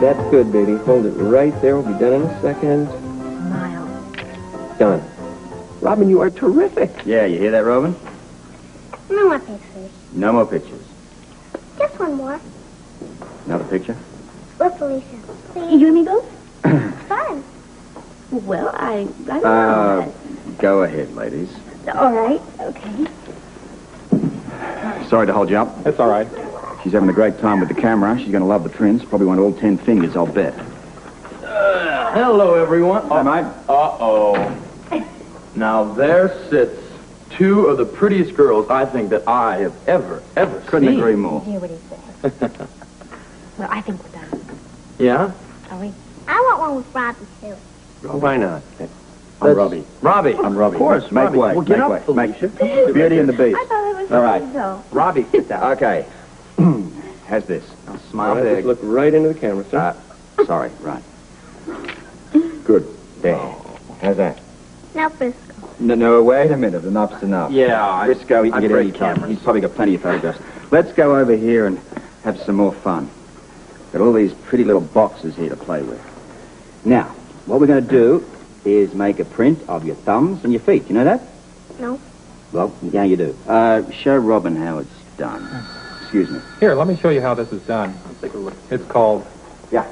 That's good, baby. Hold it right there. We'll be done in a second. Smile. Done. Robin, you are terrific. Yeah, you hear that, Robin? No more pictures. No more pictures. Just one more. Another picture? With Felicia. Please. You and me both? Fun. Well, I, I don't Uh, know. go ahead, ladies. All right, okay. Sorry to hold you up. That's all right. She's having a great time with the camera. She's going to love the prints. Probably want all ten fingers, I'll bet. Uh, hello, everyone. Hi, mate. Uh-oh. Now, there sits two of the prettiest girls I think that I have ever, ever Couldn't seen. agree more. Hear what he says. well, I think we're done. Yeah? Are we? I want one with Robbie, too. Why not? I'm That's- Robbie. Robbie. I'm Robbie. Of course, Make Robbie. way. Well, get make up, way. Felicia. Make Beauty and the Beast. I thought it was All right. Robbie, sit down. Okay. How's this? Now, All smile right, big. just look right into the camera, sir. Uh, sorry, right. Good. There. How's that? Now Frisco. No, no, wait a minute. Enough's enough. Yeah, I- Frisco, he can I get break any time. cameras. He's probably got plenty of photographs. Let's go over here and have some more fun. Got all these pretty little boxes here to play with. Now, what we're going to do is make a print of your thumbs and your feet. You know that? No. Well, yeah, you do. Uh, show Robin how it's done. Excuse me. Here, let me show you how this is done. Let's Take a look. It's called Yeah.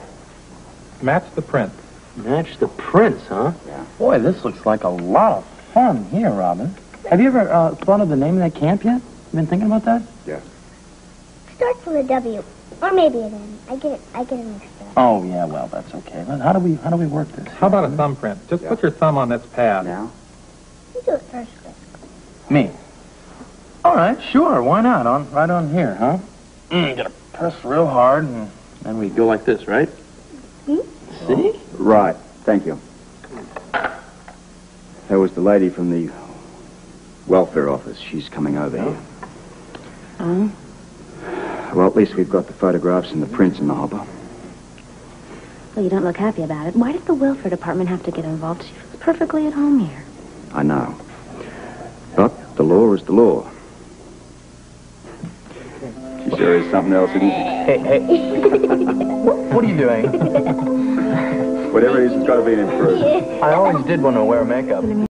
Match the Print. Match the prints, huh? Yeah. Boy, this looks like a lot of fun here, Robin. Have you ever uh, thought of the name of that camp yet? You been thinking about that? Yeah. Starts with a W. Or maybe an N. I get it. I get it mixed up. Oh yeah, well that's okay. Well, How do we how do we work this? How about a thumbprint? Just put your thumb on this pad. Now? You do it first, Chris. Me. All right, sure. Why not? On right on here, huh? Mm, gotta press real hard, and then we go like this, right? See? Right. Thank you. That was the lady from the welfare office. She's coming over here. Oh? Well, at least we've got the photographs and the prints in the hopper. Well, you don't look happy about it. Why did the welfare department have to get involved? She feels perfectly at home here. I know. But the law is the law. She sure is something else, isn't? Hey, hey. what are you doing? Whatever it is, it's got to be improved. I always did want to wear makeup.